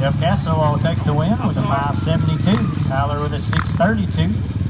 Jeff Castle takes the win with a 572. Tyler with a 632.